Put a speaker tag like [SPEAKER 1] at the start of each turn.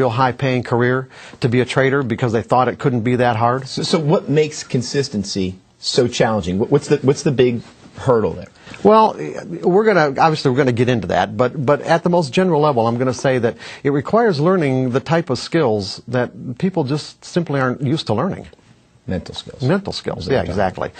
[SPEAKER 1] real high paying career to be a trader because they thought it couldn't be that hard.
[SPEAKER 2] So, so what makes consistency so challenging? What's the what's the big hurdle there?
[SPEAKER 1] Well, we're going to obviously we're going to get into that, but but at the most general level, I'm going to say that it requires learning the type of skills that people just simply aren't used to learning.
[SPEAKER 2] Mental skills.
[SPEAKER 1] Mental skills. Yeah, exactly.